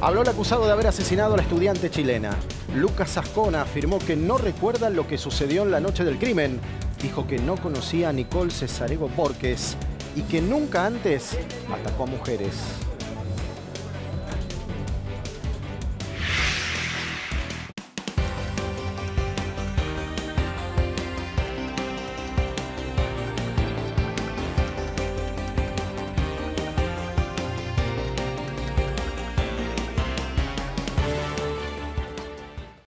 Habló el acusado de haber asesinado a la estudiante chilena. Lucas Ascona afirmó que no recuerda lo que sucedió en la noche del crimen. Dijo que no conocía a Nicole Cesarego Borges y que nunca antes atacó a mujeres.